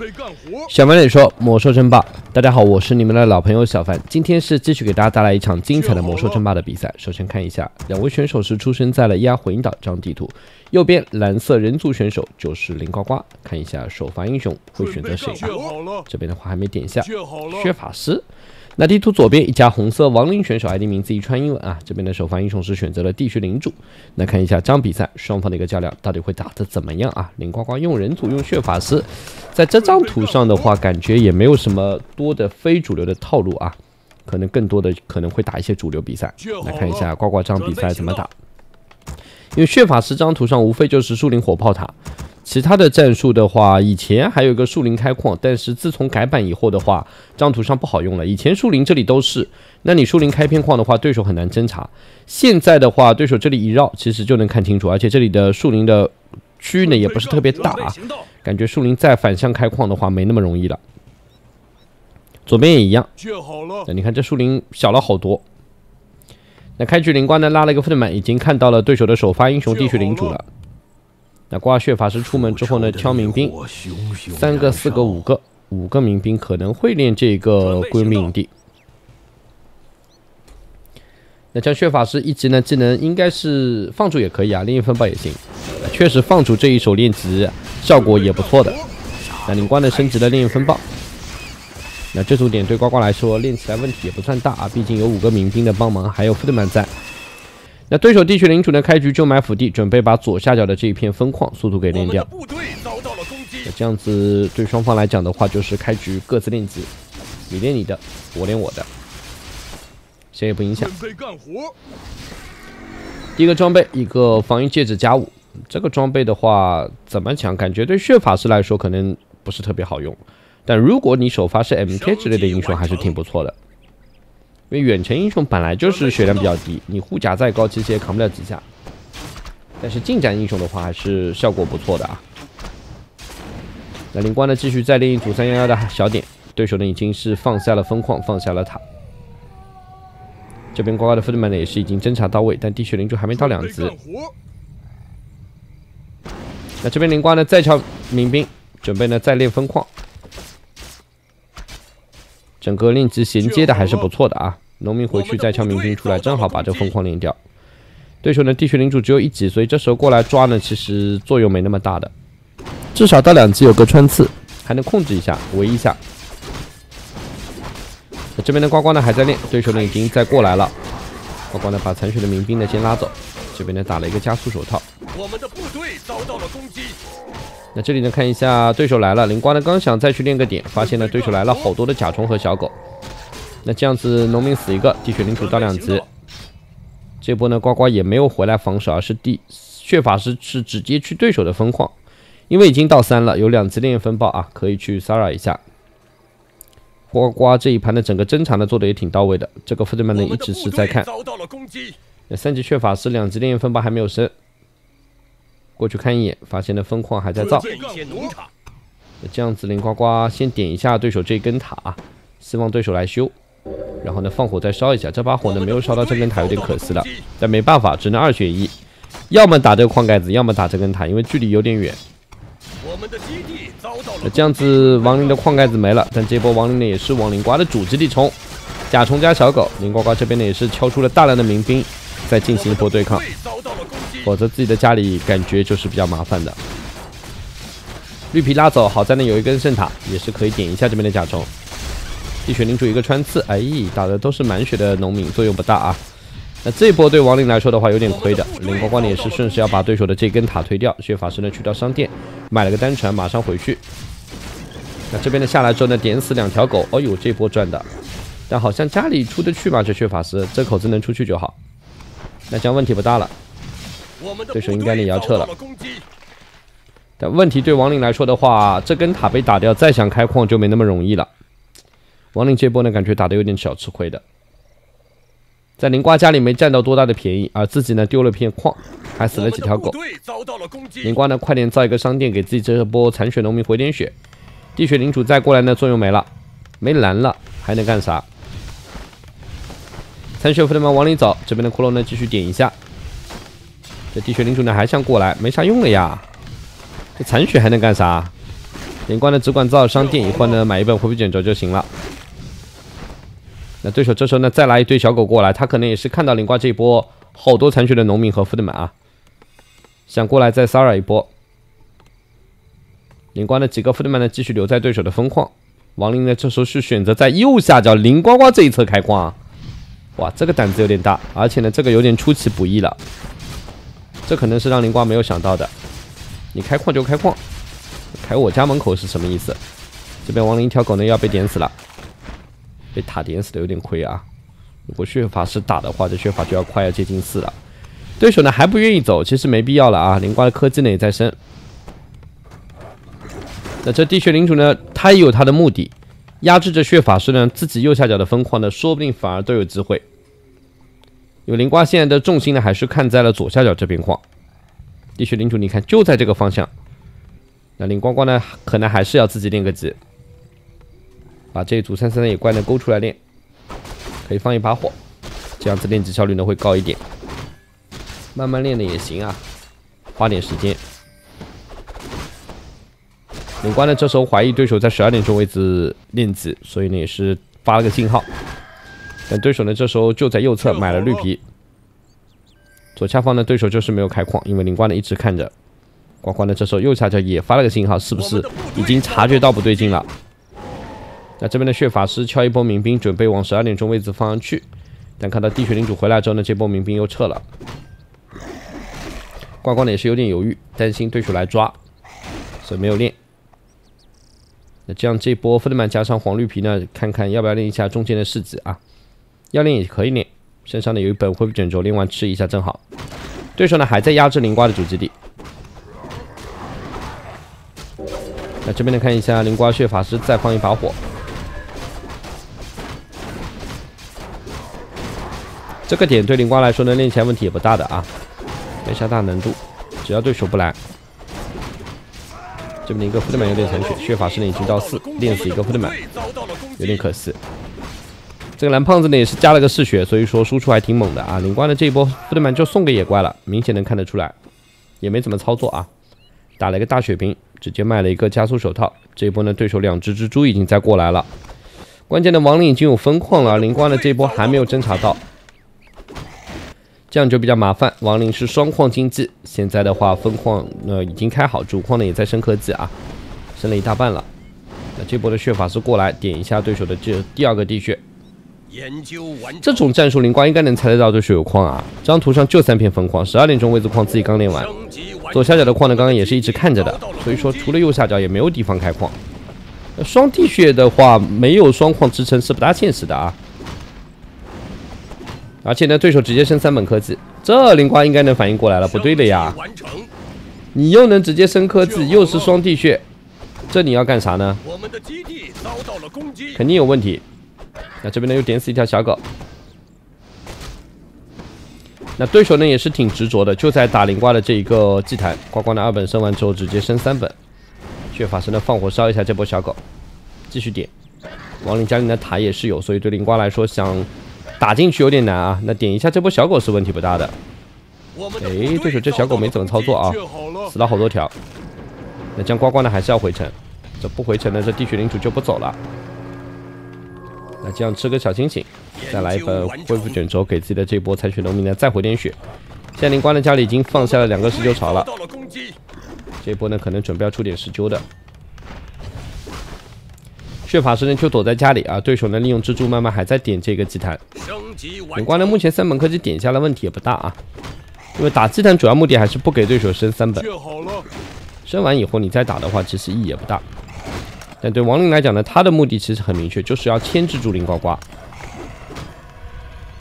备干活。小白脸说：“魔兽争霸，大家好，我是你们的老朋友小凡。今天是继续给大家带来一场精彩的魔兽争霸的比赛。首先看一下，两位选手是出生在了亚回音岛这张地图。右边蓝色人族选手就是林呱呱。看一下首发英雄会选择谁吧？这边的话还没点一下，薛法师。”那地图左边一家红色亡灵选手，ID 名字一串英文啊。这边的首发英雄是选择了地区领主。来看一下这场比赛双方的一个较量，到底会打得怎么样啊？林呱呱用人族用血法师，在这张图上的话，感觉也没有什么多的非主流的套路啊，可能更多的可能会打一些主流比赛。来看一下呱呱这场比赛怎么打，因为血法师这张图上无非就是树林火炮塔。其他的战术的话，以前还有一个树林开矿，但是自从改版以后的话，这张图上不好用了。以前树林这里都是，那你树林开片矿的话，对手很难侦查。现在的话，对手这里一绕，其实就能看清楚，而且这里的树林的区域呢，也不是特别大啊。感觉树林再反向开矿的话，没那么容易了。左边也一样。那你看这树林小了好多。那开局灵官呢，拉了一个费特曼，已经看到了对手的首发英雄地穴领主了。那挂血法师出门之后呢？敲民兵，三个、四个、五个，五个民兵可能会练这个归命营地。那将血法师一级呢？技能应该是放逐也可以啊，另一分爆也行。确实放逐这一手练级效果也不错的。那领官呢？升级了另一分爆。那这组点对呱呱来说练起来问题也不算大啊，毕竟有五个民兵的帮忙，还有福特曼在。那对手地区领主呢？开局就买府地，准备把左下角的这一片分矿速度给练掉。那这样子对双方来讲的话，就是开局各自练级，你练你的，我练我的，谁也不影响。第一个装备一个防御戒指加五，这个装备的话怎么讲？感觉对血法师来说可能不是特别好用，但如果你首发是 MK 之类的英雄，还是挺不错的。因为远程英雄本来就是血量比较低，你护甲再高，其实也扛不了几下。但是近战英雄的话，还是效果不错的啊。那灵光呢，继续再练一组三幺幺的小点，对手呢已经是放下了分矿，放下了塔。这边呱呱的弗特曼呢也是已经侦查到位，但地血灵珠还没到两级。那这边灵光呢再敲民兵，准备呢再练分矿。整个令级衔接的还是不错的啊！农民回去再敲民兵出来，正好把这疯狂连掉。对手呢地穴领主只有一级，所以这时候过来抓呢，其实作用没那么大的。至少到两级有个穿刺，还能控制一下围一下。这边的呱呱呢还在练，对手呢已经在过来了。呱呱呢把残血的民兵呢先拉走，这边呢打了一个加速手套。我们的部队遭到了攻击。那这里呢，看一下对手来了，灵光呢刚想再去练个点，发现呢对手来了好多的甲虫和小狗。那这样子农民死一个，地血领土到两级。这波呢呱呱也没有回来防守，而是地血法师是直接去对手的分矿，因为已经到三了，有两级烈焰风暴啊，可以去骚扰一下。呱呱这一盘的整个侦查呢做的也挺到位的，这个福特曼呢一直是在看。那三级血法师两级烈焰风暴还没有升。过去看一眼，发现的分矿还在造。这样子，林呱呱先点一下对手这根塔，希望对手来修。然后呢，放火再烧一下。这把火呢没有烧到这根塔，有点可惜了。但没办法，只能二选一，要么打这个矿盖子，要么打这根塔，因为距离有点远。那这样子，亡灵的矿盖子没了，但这波亡灵呢也是亡灵瓜的主基地冲，甲虫加小狗，林呱呱这边呢也是敲出了大量的民兵，在进行一波对抗。否则自己的家里感觉就是比较麻烦的。绿皮拉走，好在呢有一根圣塔，也是可以点一下这边的甲虫。地血领主一个穿刺，哎，打的都是满血的农民，作用不大啊。那这波对亡灵来说的话有点亏的。灵光光呢也是顺势要把对手的这根塔推掉。血法师呢去到商店买了个单船，马上回去。那这边呢下来之后呢，点死两条狗，哦呦，这波赚的。但好像家里出得去吗？这血法师这口子能出去就好。那这样问题不大了。对手应该也要撤了，但问题对亡灵来说的话，这根塔被打掉，再想开矿就没那么容易了。亡灵这波呢，感觉打的有点小吃亏的，在灵瓜家里没占到多大的便宜，而自己呢丢了片矿，还死了几条狗。灵瓜呢，快点造一个商店，给自己这波残血农民回点血。地血领主再过来呢，作用没了，没蓝了，还能干啥？残血夫人们往里走，这边的骷髅呢，继续点一下。这地穴领主呢还想过来，没啥用了呀。这残血还能干啥？灵光呢只管造商店，一会儿呢买一本回复卷轴就行了。那对手这时候呢再来一堆小狗过来，他可能也是看到灵瓜这一波好多残血的农民和福德满啊，想过来再骚扰一波。灵光的几个福德曼呢继续留在对手的分矿，亡灵呢这时候是选择在右下角灵呱呱这一侧开矿，哇，这个胆子有点大，而且呢这个有点出其不意了，这可能是让灵瓜没有想到的。你开矿就开矿。开我家门口是什么意思？这边亡灵一条狗呢要被点死了，被塔点死的有点亏啊！如果血法师打的话，这血法就要快要接近四了。对手呢还不愿意走，其实没必要了啊！灵瓜的科技呢也在升。那这地穴领主呢，他也有他的目的，压制着血法师呢，自己右下角的分矿呢，说不定反而都有机会。因为灵瓜现在的重心呢，还是看在了左下角这边矿。地穴领主，你看就在这个方向。那林光光呢？可能还是要自己练个级，把这一组三三的野怪呢勾出来练，可以放一把火，这样子练级效率呢会高一点。慢慢练的也行啊，花点时间。林光呢这时候怀疑对手在十二点钟位置练级，所以呢也是发了个信号。但对手呢这时候就在右侧买了绿皮，左下方呢对手就是没有开矿，因为灵光呢一直看着。呱呱呢？这时候右下角也发了个信号，是不是已经察觉到不对劲了？那这边的血法师敲一波民兵，准备往十二点钟位置方向去。但看到地血领主回来之后呢，这波民兵又撤了。呱呱呢也是有点犹豫，担心对手来抓，所以没有练。那这样这波弗德曼加上黄绿皮呢，看看要不要练一下中间的士子啊？要练也可以练，身上呢有一本恢复卷轴，练完吃一下正好。对手呢还在压制灵瓜的主基地。那这边呢，看一下灵瓜血法师再放一把火，这个点对灵瓜来说呢，练起来问题也不大的啊，没啥大难度，只要对手不来。这边的一个福德曼有点残血，血法师呢已经到四，练死一个福德曼，有点可惜。这个蓝胖子呢也是加了个嗜血，所以说输出还挺猛的啊。灵瓜的这一波福德曼就送给野怪了，明显能看得出来，也没怎么操作啊，打了一个大血瓶。直接卖了一个加速手套，这一波呢，对手两只蜘蛛已经在过来了。关键的亡灵已经有分矿了，灵光的这一波还没有侦查到，这样就比较麻烦。亡灵是双矿经济，现在的话分矿呃已经开好，主矿呢也在升科技啊，升了一大半了。那这波的血法师过来点一下对手的这第二个地穴。研究完这种战术，灵光应该能猜得到对手有矿啊。这张图上就三片分矿，十二点钟位置矿自己刚练完。左下角的矿呢，刚刚也是一直看着的，所以说除了右下角也没有地方开矿。双地穴的话，没有双矿支撑是不大现实的啊。而且呢，对手直接升三本科技，这灵瓜应该能反应过来了，不对的呀。你又能直接升科技，又是双地穴，这你要干啥呢？肯定有问题。那这边呢又点死一条小狗。那对手呢也是挺执着的，就在打灵瓜的这一个祭坛，呱呱的二本升完之后直接升三本，血法师呢放火烧一下这波小狗，继续点。亡灵家里的塔也是有，所以对灵瓜来说想打进去有点难啊。那点一下这波小狗是问题不大的。哎，对手这小狗没怎么操作啊，死了好多条。那这样呱呱呢还是要回城，这不回城呢这地血领主就不走了。那这样吃个小清醒，再来一份恢复卷轴，给自己的这波残血农民呢再回点血。现在灵光的家里已经放下了两个石臼槽了，这波呢可能准备要出点石臼的。血法师呢就躲在家里啊，对手呢利用蜘蛛慢慢还在点这个祭坛。灵光呢目前三本科技点下来问题也不大啊，因为打祭坛主要目的还是不给对手升三本，升完以后你再打的话其实意义也不大。但对亡灵来讲呢，他的目的其实很明确，就是要牵制住林呱呱，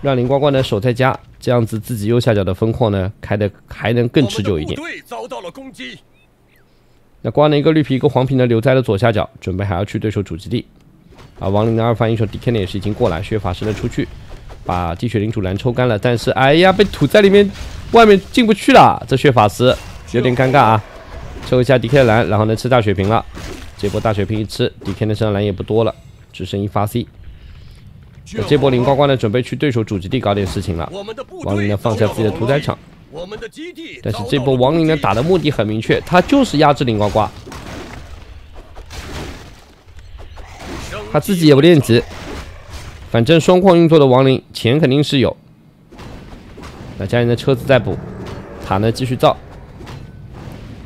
让林呱呱呢守在家，这样子自己右下角的分矿呢开的还能更持久一点。遭到了攻击。那挂了一个绿皮，一个黄皮呢留在了左下角，准备还要去对手主基地。啊，亡灵的二番英雄 DK 呢也是已经过来，血法师呢出去把地血领主蓝抽干了，但是哎呀被土在里面，外面进不去了，这血法师有点尴尬啊，抽一下 DK 的蓝，然后呢吃大血瓶了。这波大血瓶一吃，DK 的身上蓝也不多了，只剩一发 C。这波灵呱呱呢，准备去对手主基地搞点事情了。亡灵呢放下自己的屠宰场，但是这波亡灵呢打的目的很明确，他就是压制灵呱呱。他自己也不练级，反正双矿运作的亡灵钱肯定是有。那家人的车子在补，塔呢继续造。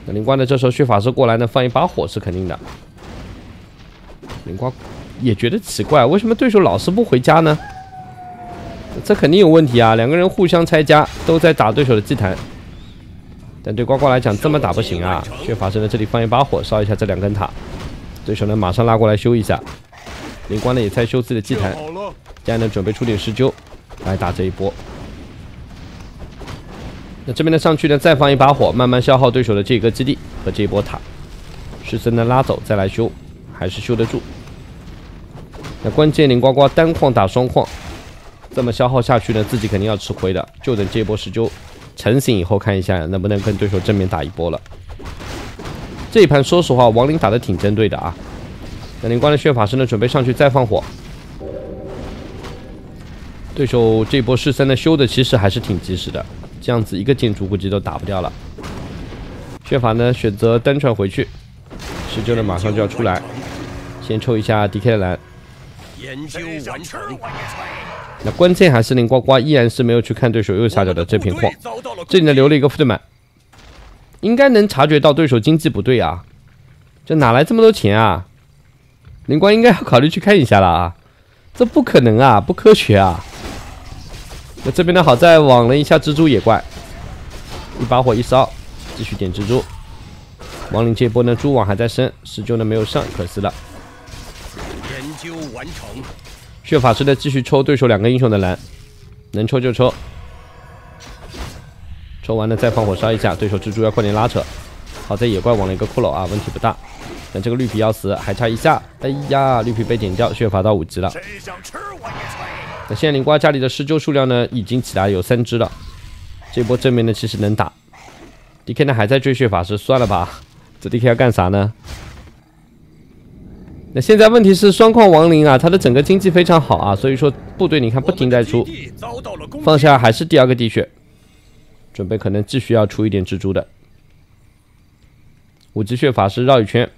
那灵光呢这时候血法师过来呢放一把火是肯定的。灵光也觉得奇怪，为什么对手老是不回家呢？这肯定有问题啊！两个人互相拆家，都在打对手的祭坛。但对呱呱来讲，这么打不行啊！血法师呢这里放一把火烧一下这两根塔，对手呢马上拉过来修一下。灵光呢也在修自己的祭坛，现在呢准备出点施救来打这一波。那这边的上去呢，再放一把火，慢慢消耗对手的这个基地和这一波塔。师僧呢拉走，再来修，还是修得住。那关键林呱呱单矿打双矿，这么消耗下去呢，自己肯定要吃亏的。就等这波施救成型以后，看一下能不能跟对手正面打一波了。这一盘说实话，亡灵打的挺针对的啊。那灵光的血法师呢，准备上去再放火。对手这波师僧呢修的其实还是挺及时的。这样子一个建筑估计都打不掉了。血法呢选择单传回去，施救呢马上就要出来，先抽一下 DK 的蓝。研究完成。那关键还是林呱呱依然是没有去看对手右下角的这片矿，这里呢留了一个副队满，应该能察觉到对手经济不对啊，这哪来这么多钱啊？林光应该要考虑去看一下了啊，这不可能啊，不科学啊。那这边呢？好在网了一下蜘蛛野怪，一把火一烧，继续点蜘蛛。亡灵这波呢，蛛网还在升，施救呢没有上，可惜了。研究完成。血法师呢继续抽对手两个英雄的蓝，能抽就抽。抽完了再放火烧一下，对手蜘蛛要快点拉扯。好在野怪网了一个骷髅啊，问题不大。但这个绿皮要死，还差一下。哎呀，绿皮被点掉，血法到五级了。谁想吃我那现在灵瓜家里的施救数量呢，已经起来有三只了。这波正面呢，其实能打。DK 呢还在追血法师，算了吧。这 DK 要干啥呢？那现在问题是双矿亡灵啊，他的整个经济非常好啊，所以说部队你看不停在出。放下还是第二个地血，准备可能继续要出一点蜘蛛的。五级血法师绕一圈，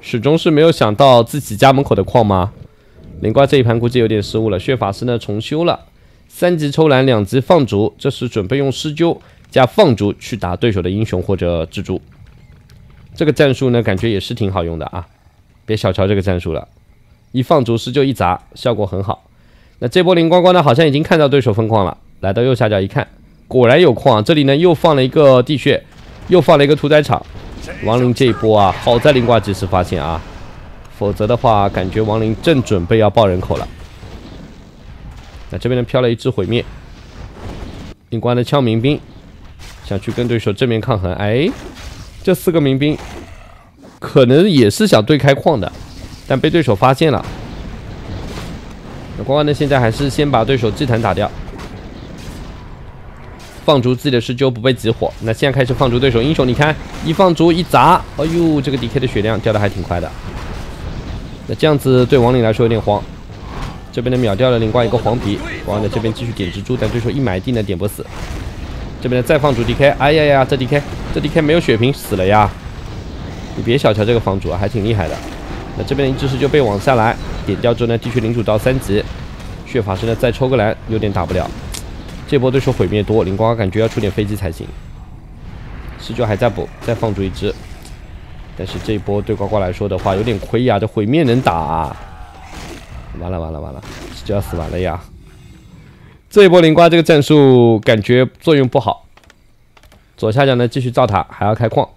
始终是没有想到自己家门口的矿吗？灵瓜这一盘估计有点失误了，血法师呢重修了三级抽蓝，两级放逐，这是准备用施救加放逐去打对手的英雄或者蜘蛛。这个战术呢感觉也是挺好用的啊，别小瞧这个战术了，一放逐施救一砸，效果很好。那这波灵光光呢好像已经看到对手分矿了，来到右下角一看，果然有矿，这里呢又放了一个地穴，又放了一个屠宰场。亡灵这一波啊，好在灵瓜及时发现啊。否则的话，感觉亡灵正准备要爆人口了。那这边呢飘了一只毁灭，灵光的枪民兵想去跟对手正面抗衡。哎，这四个民兵可能也是想对开矿的，但被对手发现了。那光光呢现在还是先把对手祭坛打掉，放逐自己的施救不被集火。那现在开始放逐对手英雄，你看一放逐一砸，哎呦，这个 DK 的血量掉的还挺快的。那这样子对亡灵来说有点慌，这边呢秒掉了灵光一个黄皮，光呢这边继续点蜘蛛，但对手一买地呢点不死，这边呢再放主 DK，哎呀呀，这 DK 这 DK 没有血瓶死了呀，你别小瞧这个房主啊，还挺厉害的。那这边一知识就被往下来点掉之后呢，地区领主到三级，血法师呢再抽个蓝有点打不了，这波对手毁灭多，灵光感觉要出点飞机才行，施救还在补，再放出一只。但是这一波对呱呱来说的话有点亏呀，这毁灭能打，啊完了完了完了，就要死完了呀！这一波灵瓜这个战术感觉作用不好，左下角呢继续造塔，还要开矿。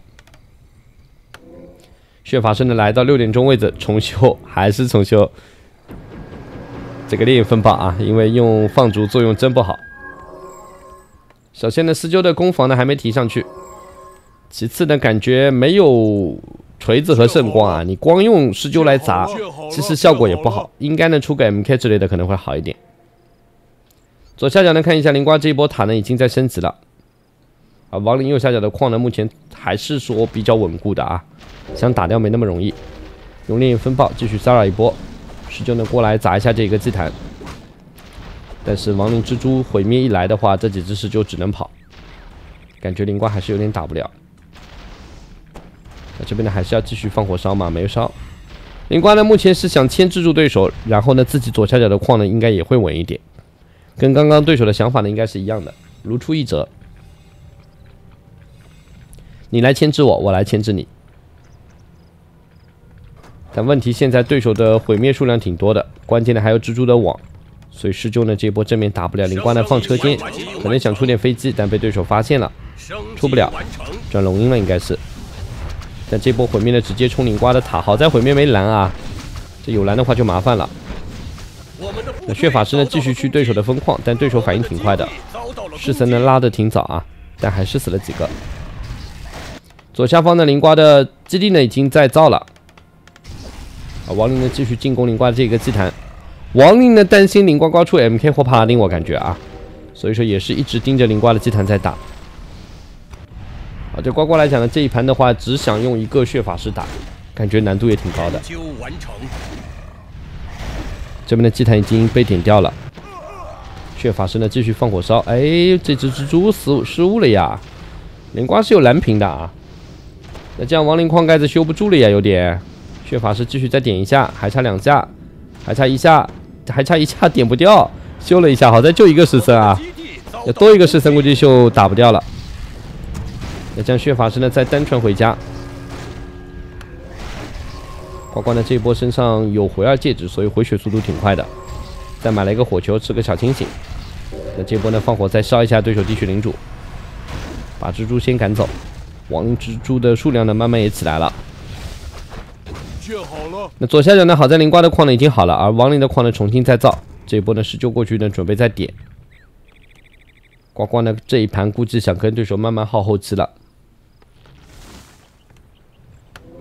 血法师呢来到六点钟位置重修，还是重修这个烈焰风暴啊，因为用放逐作用真不好。首先呢，施救的攻防呢还没提上去。其次呢，感觉没有锤子和圣光啊，你光用施灸来砸，其实效果也不好。应该呢出个 MK 之类的可能会好一点。左下角呢看一下灵瓜这一波塔呢已经在升级了啊，亡灵右下角的矿呢目前还是说比较稳固的啊，想打掉没那么容易。用烈焰风暴继续骚扰一波，施救呢过来砸一下这个祭坛。但是亡灵蜘蛛毁灭一来的话，这几只施救只能跑，感觉灵瓜还是有点打不了。那这边呢，还是要继续放火烧嘛？没有烧。灵瓜呢，目前是想牵制住对手，然后呢，自己左下角的矿呢，应该也会稳一点，跟刚刚对手的想法呢，应该是一样的，如出一辙。你来牵制我，我来牵制你。但问题现在对手的毁灭数量挺多的，关键的还有蜘蛛的网，所以施救呢这波正面打不了。灵瓜呢放车间，可能想出点飞机，但被对手发现了，出不了，转龙鹰了应该是。但这波毁灭呢，直接冲灵瓜的塔，好在毁灭没蓝啊，这有蓝的话就麻烦了。那血法师呢，继续去对手的分矿，但对手反应挺快的，式神呢拉的挺早啊，但还是死了几个。左下方的灵瓜的基地呢，已经在造了。啊，亡灵呢继续进攻灵瓜的这个祭坛，亡灵呢担心灵瓜瓜出 MK 或帕拉丁，我感觉啊，所以说也是一直盯着灵瓜的祭坛在打。啊，对呱呱来讲呢，这一盘的话，只想用一个血法师打，感觉难度也挺高的。这边的祭坛已经被点掉了，血法师呢继续放火烧。哎，这只蜘蛛失失误了呀！灵瓜是有蓝屏的啊，那这样亡灵矿盖子修不住了呀，有点。血法师继续再点一下，还差两下，还差一下，还差一下点不掉，修了一下，好在就一个石僧啊，要多一个石僧估计就打不掉了。那这样血法师呢，再单传回家。呱呱呢，这一波身上有回二戒指，所以回血速度挺快的。再买了一个火球，吃个小清醒。那这波呢，放火再烧一下对手地血领主，把蜘蛛先赶走。王蜘蛛的数量呢，慢慢也起来了。建好了。那左下角呢，好在灵瓜的矿呢已经好了，而亡灵的矿呢重新再造。这一波呢是救过去呢，准备再点。呱呱呢这一盘估计想跟对手慢慢耗后期了。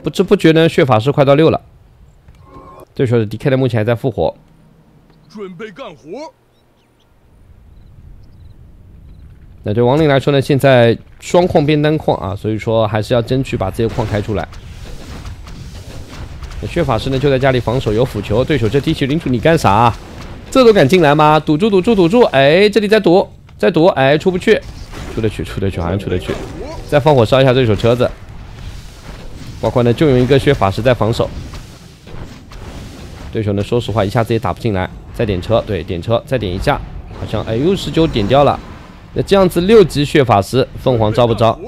不知不觉呢，血法师快到六了。对手的 DK 呢，目前还在复活。准备干活。那对亡灵来说呢，现在双矿变单矿啊，所以说还是要争取把这些矿开出来。那血法师呢，就在家里防守，有斧球。对手这地区领主，你干啥？这都敢进来吗？堵住，堵住，堵住！哎，这里在堵，在堵！哎，出不去，出得去，出得去，好像出得去。再放火烧一下对手车子。包括呢，就用一个血法师在防守。对手呢，说实话，一下子也打不进来。再点车，对，点车，再点一下，好像哎又，十九点掉了。那这样子六级血法师，凤凰招不招？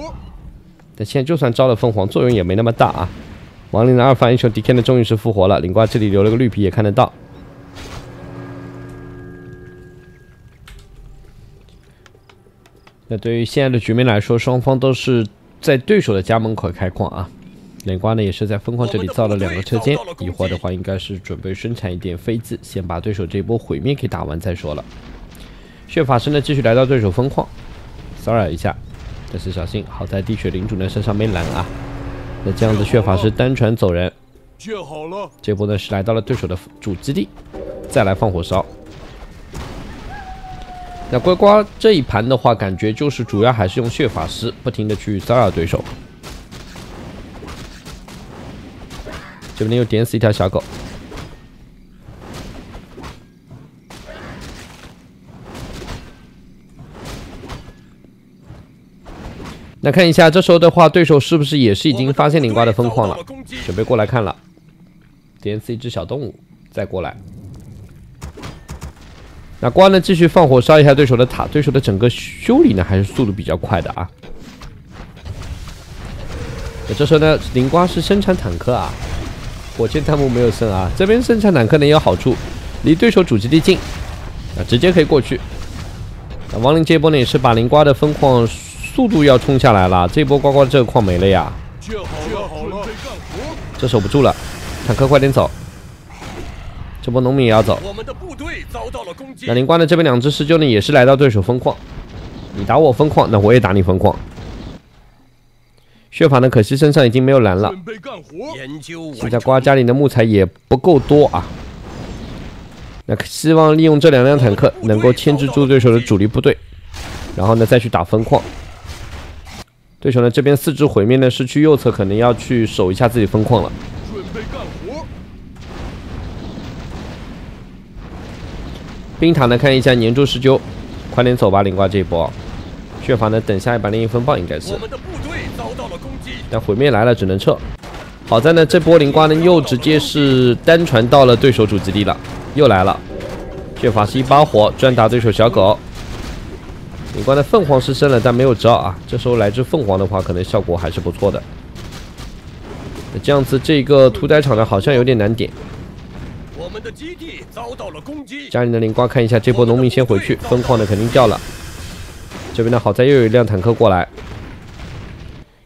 但现在就算招了凤凰，作用也没那么大啊。亡灵的二番英雄 DK 呢，终于是复活了。灵瓜这里留了个绿皮，也看得到。那对于现在的局面来说，双方都是在对手的家门口开矿啊。灵瓜呢也是在分矿这里造了两个车间，一会儿的话应该是准备生产一点飞机，先把对手这一波毁灭给打完再说了。血法师呢继续来到对手疯矿，骚扰一下，但是小心，好在滴血领主呢身上没蓝啊。那这样子血法师单传走人，建好了。这波呢是来到了对手的主基地，再来放火烧。那乖乖这一盘的话，感觉就是主要还是用血法师不停的去骚扰对手。这边又点死一条小狗。那看一下，这时候的话，对手是不是也是已经发现灵瓜的分矿了？准备过来看了。点死一只小动物，再过来。那瓜呢？继续放火烧一下对手的塔。对手的整个修理呢，还是速度比较快的啊。这时候呢，灵瓜是生产坦克啊。火箭弹幕没有升啊，这边生产坦克呢有好处，离对手主基地近，啊，直接可以过去。那亡灵这波呢也是把灵瓜的分矿速度要冲下来了，这波呱呱这个矿没了呀，这守不住了，坦克快点走，这波农民也要走。那灵瓜的这边两只狮鹫呢也是来到对手分矿，你打我分矿，那我也打你分矿。血法呢？可惜身上已经没有蓝了。现在瓜家里的木材也不够多啊。那希望利用这两辆坦克能够牵制住对手的主力部队，然后呢再去打分矿。对手呢这边四肢毁灭呢是去右侧，可能要去守一下自己分矿了。冰塔呢看一下粘住石鹫，快点走吧，灵瓜这一波。血法呢等下一把另一风暴应该是。但毁灭来了，只能撤。好在呢，这波灵瓜呢又直接是单传到了对手主基地了，又来了。血法是一把火专打对手小狗。灵瓜的凤凰失身了，但没有招啊。这时候来只凤凰的话，可能效果还是不错的。那这样子，这个屠宰场呢好像有点难点。我们的基地遭到了攻击。家里的灵瓜看一下，这波农民先回去，分矿的肯定掉了。这边呢，好在又有一辆坦克过来。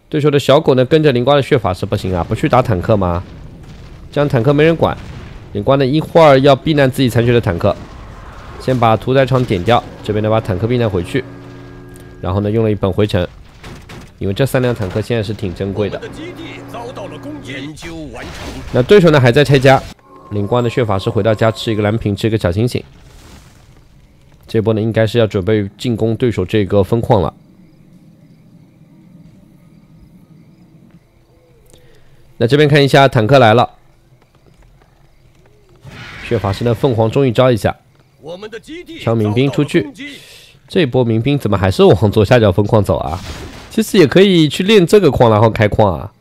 对手的小狗呢，跟着灵光的血法师不行啊，不去打坦克吗？这样坦克没人管。灵光呢，一会儿要避难自己残血的坦克，先把屠宰场点掉。这边呢，把坦克避难回去，然后呢，用了一本回城，因为这三辆坦克现在是挺珍贵的。那对手呢，还在拆家。灵光的血法师回到家吃一个蓝瓶，吃一个小星星。这波呢，应该是要准备进攻对手这个分矿了。那这边看一下，坦克来了。血法师的凤凰终于招一下，枪民兵出去。这波民兵怎么还是往左下角分矿走啊？其实也可以去练这个矿，然后开矿啊。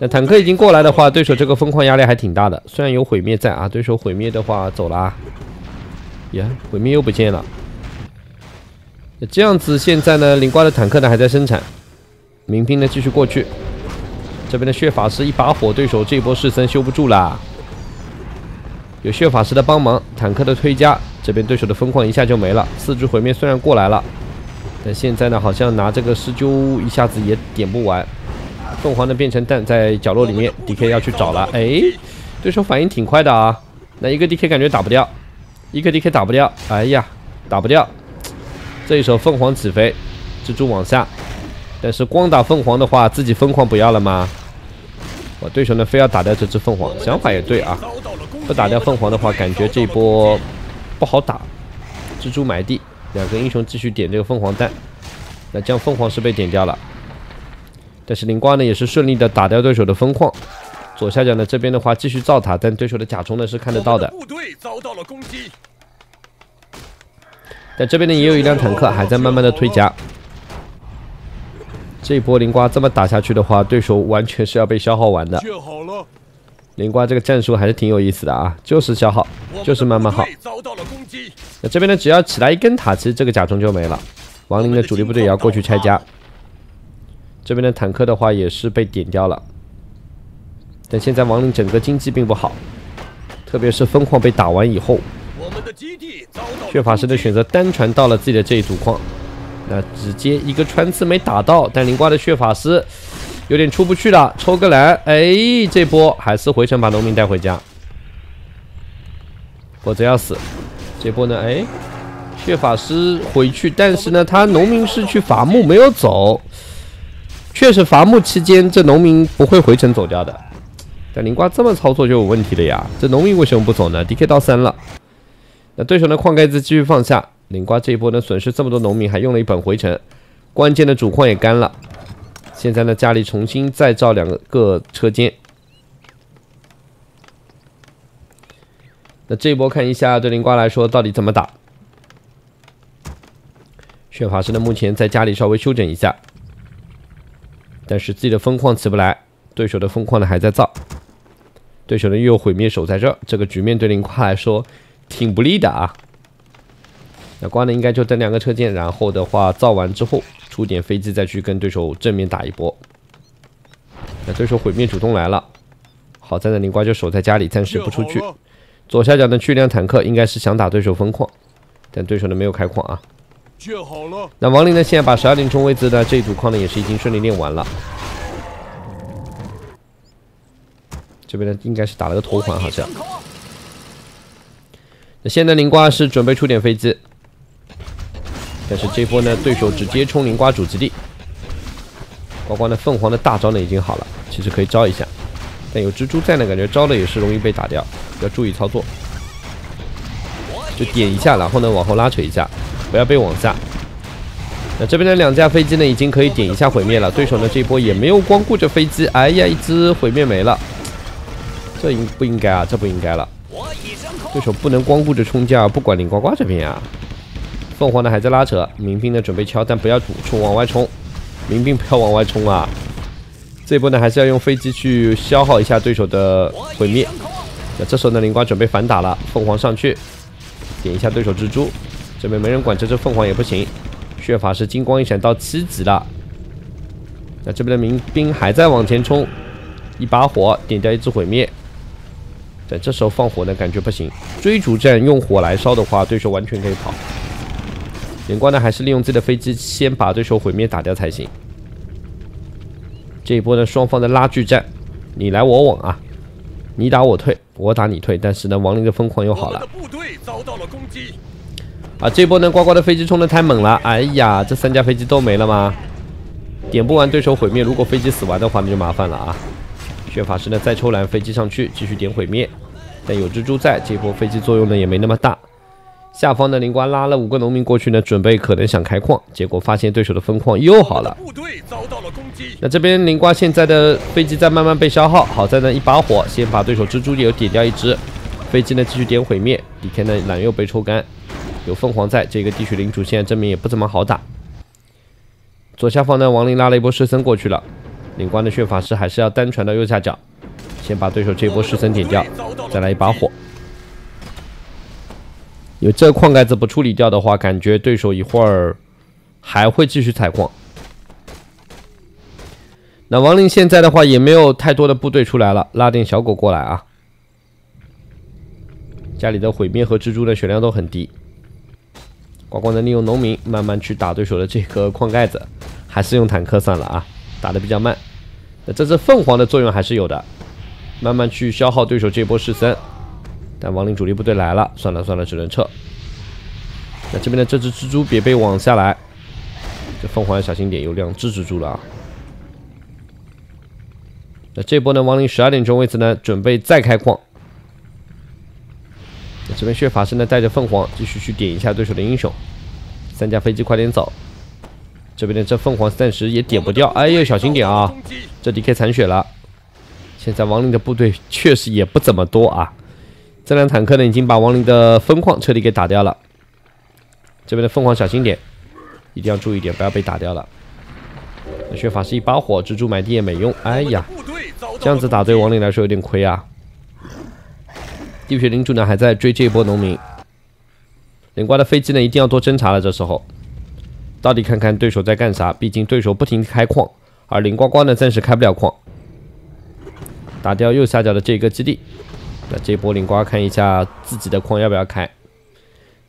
那坦克已经过来的话，对手这个分矿压力还挺大的。虽然有毁灭在啊，对手毁灭的话走了。呀，毁灭又不见了。那这样子，现在呢，灵瓜的坦克呢还在生产，民兵呢继续过去。这边的血法师一把火，对手这波士森修不住啦。有血法师的帮忙，坦克的推加，这边对手的分矿一下就没了。四只毁灭虽然过来了，但现在呢，好像拿这个施救一下子也点不完。凤凰呢变成蛋在角落里面，DK 要去找了。哎，对手反应挺快的啊。那一个 DK 感觉打不掉，一个 DK 打不掉。哎呀，打不掉。这一手凤凰起飞，蜘蛛往下。但是光打凤凰的话，自己分矿不要了吗？我对手呢非要打掉这只凤凰，想法也对啊。不打掉凤凰的话，感觉这一波不好打。蜘蛛埋地，两个英雄继续点这个凤凰蛋。那这样凤凰是被点掉了。但是灵瓜呢也是顺利的打掉对手的分矿。左下角呢这边的话继续造塔，但对手的甲虫呢是看得到的。部队遭到了攻击。但这边呢也有一辆坦克还在慢慢的推甲。这一波灵瓜这么打下去的话，对手完全是要被消耗完的。灵瓜这个战术还是挺有意思的啊，就是消耗，就是慢慢耗。那这边呢，只要起来一根塔，其实这个甲虫就没了。亡灵的主力部队也要过去拆家。这边的坦克的话也是被点掉了。但现在亡灵整个经济并不好，特别是分矿被打完以后，我们的基地遭到血法师的选择单传到了自己的这一组矿。那直接一个穿刺没打到，但灵瓜的血法师有点出不去了，抽个蓝，哎，这波还是回城把农民带回家，否则要死。这波呢，哎，血法师回去，但是呢，他农民是去伐木没有走，确实伐木期间这农民不会回城走掉的。但灵瓜这么操作就有问题了呀，这农民为什么不走呢？DK 到三了，那对手的矿盖子继续放下。领瓜这一波呢，损失这么多农民，还用了一本回城，关键的主矿也干了。现在呢，家里重新再造两个车间。那这一波看一下对灵瓜来说到底怎么打？炫法师呢，目前在家里稍微休整一下，但是自己的风矿起不来，对手的风矿呢还在造，对手呢又毁灭守在这儿，这个局面对灵瓜来说挺不利的啊。那瓜呢，应该就等两个车间，然后的话造完之后出点飞机再去跟对手正面打一波。那对手毁灭主动来了，好在呢灵瓜就守在家里，暂时不出去。左下角的巨量坦克应该是想打对手分矿，但对手呢没有开矿啊。建好了。那亡灵呢现在把十二点钟位置的这一组矿呢也是已经顺利练完了。这边呢应该是打了个头环好像。那现在灵瓜是准备出点飞机。但是这波呢，对手直接冲灵瓜主基地。呱呱的凤凰的大招呢已经好了，其实可以招一下，但有蜘蛛在呢，感觉招了也是容易被打掉，要注意操作。就点一下，然后呢往后拉扯一下，不要被往下。那这边的两架飞机呢已经可以点一下毁灭了，对手呢这波也没有光顾着飞机，哎呀，一只毁灭没了，这应不应该啊？这不应该了，对手不能光顾着冲架，不管林呱呱这边啊。凤凰呢还在拉扯，民兵呢准备敲，但不要主冲往外冲，民兵不要往外冲啊！这波呢，还是要用飞机去消耗一下对手的毁灭。那这时候呢，林瓜准备反打了，凤凰上去点一下对手蜘蛛，这边没人管，这只凤凰也不行。血法师金光一闪到七级了，那这边的民兵还在往前冲，一把火点掉一只毁灭。在这时候放火呢，感觉不行。追逐战用火来烧的话，对手完全可以跑。灵光呢，还是利用自己的飞机先把对手毁灭打掉才行。这一波呢，双方的拉锯战，你来我往啊，你打我退，我打你退。但是呢，亡灵的疯狂又好了。啊，这波呢，呱呱的飞机冲的太猛了，哎呀，这三架飞机都没了吗？点不完对手毁灭，如果飞机死完的话，那就麻烦了啊。血法师呢，再抽蓝飞机上去，继续点毁灭。但有蜘蛛在，这波飞机作用呢也没那么大。下方的灵瓜拉了五个农民过去呢，准备可能想开矿，结果发现对手的分矿又好了。部队遭到了攻击。那这边灵瓜现在的飞机在慢慢被消耗，好在呢一把火先把对手蜘蛛也有点掉一只，飞机呢继续点毁灭。底天的蓝又被抽干，有凤凰在，这个地穴领主现在证明也不怎么好打。左下方呢亡灵拉了一波尸僧过去了。领光的血法师还是要单传到右下角，先把对手这波尸僧点掉，再来一把火。因为这矿盖子不处理掉的话，感觉对手一会儿还会继续采矿。那亡灵现在的话也没有太多的部队出来了，拉点小狗过来啊。家里的毁灭和蜘蛛的血量都很低，呱呱能利用农民慢慢去打对手的这个矿盖子，还是用坦克算了啊，打的比较慢。那这只凤凰的作用还是有的，慢慢去消耗对手这波士森。但亡灵主力部队来了，算了算了，只能撤。那这边的这只蜘蛛别被网下来，这凤凰要小心点，有两只蜘蛛了啊。那这波呢，亡灵十二点钟位置呢，准备再开矿。那这边血法师呢，带着凤凰继续去点一下对手的英雄。三架飞机快点走。这边的这凤凰暂时也点不掉，哎呀，小心点啊！这 DK 残血了。现在亡灵的部队确实也不怎么多啊。这辆坦克呢，已经把亡灵的分矿彻底给打掉了。这边的凤凰小心点，一定要注意点，不要被打掉了。血法师一把火，蜘蛛埋地也没用。哎呀，这样子打对亡灵来说有点亏啊。地穴领主呢还在追这一波农民。领瓜的飞机呢一定要多侦查了，这时候。到底看看对手在干啥？毕竟对手不停开矿，而林呱呱呢暂时开不了矿。打掉右下角的这个基地，那这波林呱看一下自己的矿要不要开？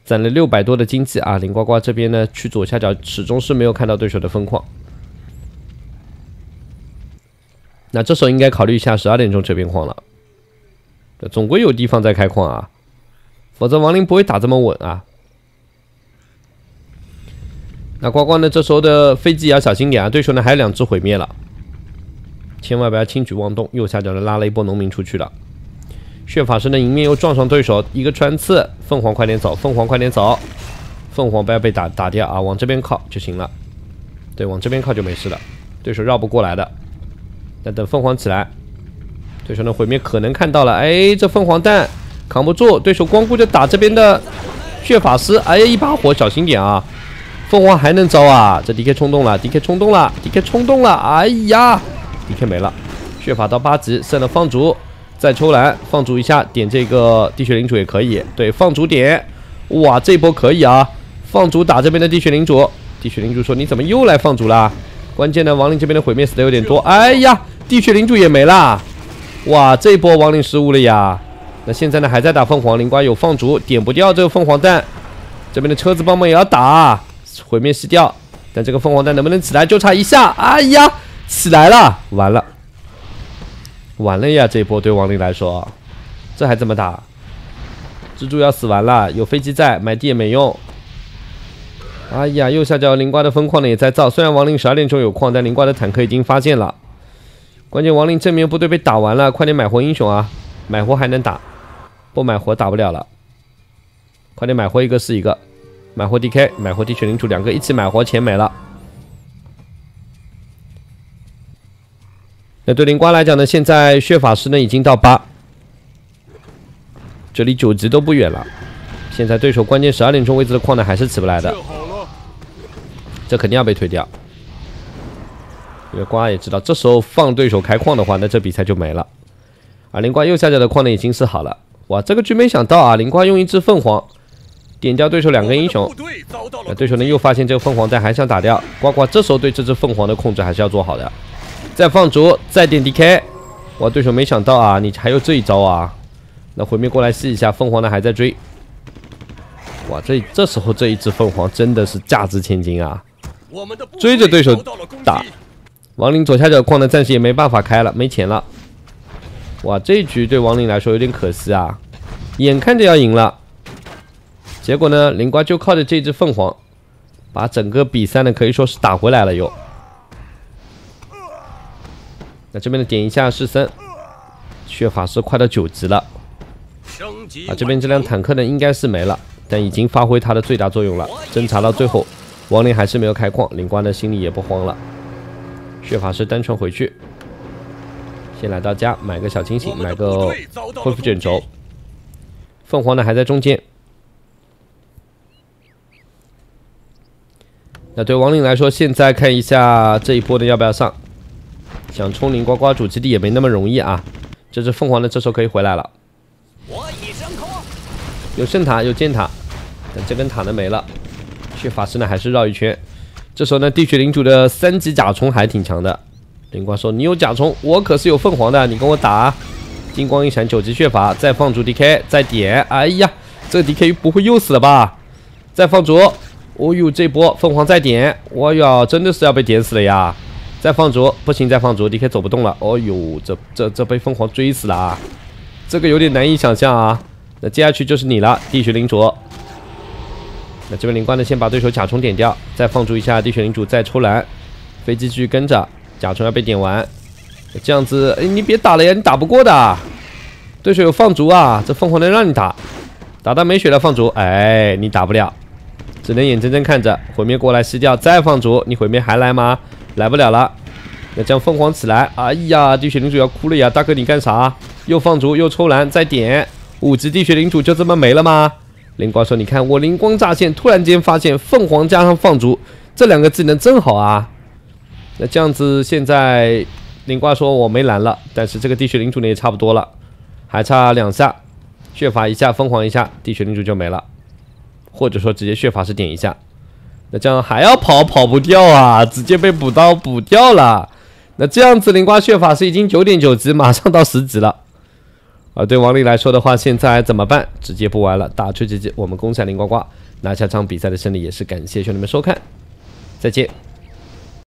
攒了六百多的经济啊！林呱呱这边呢去左下角始终是没有看到对手的分矿。那这时候应该考虑一下十二点钟这边矿了，总归有地方在开矿啊，否则亡灵不会打这么稳啊。那呱呱呢？这时候的飞机也要小心点啊！对手呢还有两只毁灭了，千万不要轻举妄动。右下角呢拉了一波农民出去了，血法师呢迎面又撞上对手，一个穿刺，凤凰快点走，凤凰快点走，凤凰不要被打打掉啊！往这边靠就行了，对，往这边靠就没事了，对手绕不过来的。那等凤凰起来，对手的毁灭可能看到了，哎，这凤凰蛋扛不住，对手光顾着打这边的血法师，哎呀，一把火，小心点啊！凤凰还能招啊！这 DK 冲动了，DK 冲动了，DK 冲动了！哎呀，DK 没了，血法到八级，剩了放逐，再抽蓝，放逐一下，点这个地穴领主也可以。对，放逐点，哇，这波可以啊！放逐打这边的地穴领主，地穴领主说：“你怎么又来放逐啦？”关键呢亡灵这边的毁灭死的有点多，哎呀，地穴领主也没了，哇，这波亡灵失误了呀！那现在呢，还在打凤凰，灵瓜有放逐，点不掉这个凤凰蛋，这边的车子帮忙也要打。毁灭熄掉，但这个凤凰蛋能不能起来？就差一下！哎呀，起来了！完了，完了呀！这一波对亡灵来说，这还怎么打？蜘蛛要死完了，有飞机在，买地也没用。哎呀，右下角灵瓜的分矿呢也在造，虽然亡灵十二点钟有矿，但灵瓜的坦克已经发现了。关键亡灵正面部队被打完了，快点买活英雄啊！买活还能打，不买活打不了了。快点买活一个是一个。买活 DK，买活地血领主，两个一起买活，钱没了。那对灵瓜来讲呢，现在血法师呢已经到八，这离九级都不远了。现在对手关键十二点钟位置的矿呢还是起不来的，这肯定要被推掉。因为瓜也知道，这时候放对手开矿的话，那这比赛就没了。啊，灵瓜右下角的矿呢已经是好了。哇，这个局没想到啊，灵瓜用一只凤凰点掉对手两个英雄。那对手呢又发现这个凤凰在，还想打掉。呱呱，这时候对这只凤凰的控制还是要做好的。再放逐，再点 DK。哇，对手没想到啊，你还有这一招啊。那毁灭过来试一下，凤凰呢还在追。哇，这这时候这一只凤凰真的是价值千金啊！追着对手打。亡灵左下角矿呢暂时也没办法开了，没钱了。哇，这一局对亡灵来说有点可惜啊，眼看着要赢了，结果呢，灵瓜就靠着这只凤凰，把整个比赛呢可以说是打回来了又。那这边呢点一下士森，血法师快到九级了。啊，这边这辆坦克呢应该是没了，但已经发挥它的最大作用了。侦查到最后，亡灵还是没有开矿，灵瓜呢心里也不慌了。血法师单纯回去。先来到家买个小清醒，买个恢复卷轴。凤凰呢还在中间。那对亡灵来说，现在看一下这一波的要不要上？想冲灵呱呱主基地也没那么容易啊。这只凤凰呢，这时候可以回来了。有圣塔，有箭塔，但这根塔呢没了。去法师呢还是绕一圈。这时候呢，地血领主的三级甲虫还挺强的。灵光说：“你有甲虫，我可是有凤凰的，你跟我打。”金光一闪，九级血法，再放逐 DK，再点。哎呀，这个 DK 不会又死了吧？再放逐。哦呦，这波凤凰再点，我呀，真的是要被点死了呀！再放逐，不行，再放逐，DK 走不动了。哦呦，这这这被凤凰追死了啊！这个有点难以想象啊。那接下去就是你了，地血领主。那这边灵官呢，先把对手甲虫点掉，再放逐一下地血领主，再抽蓝，飞机继续跟着。甲虫要被点完，这样子，哎，你别打了呀，你打不过的。对手有放逐啊，这凤凰能让你打，打到没血了放逐，哎，你打不了，只能眼睁睁看着毁灭过来吸掉，再放逐，你毁灭还来吗？来不了了。那将凤凰起来，哎呀，地血领主要哭了呀，大哥你干啥？又放逐又抽蓝再点，五级地血领主就这么没了吗？灵光说，你看我灵光乍现，突然间发现凤凰加上放逐这两个技能真好啊。那这样子，现在灵瓜说我没蓝了，但是这个地血领主呢也差不多了，还差两下，血法一下，疯狂一下，地血领主就没了，或者说直接血法师点一下，那这样还要跑跑不掉啊，直接被补刀补掉了。那这样子，灵瓜血法师已经九点九级，马上到十级了。而对王力来说的话，现在怎么办？直接不玩了，打出结局。我们攻下灵呱呱拿下这场比赛的胜利，也是感谢兄弟们收看，再见。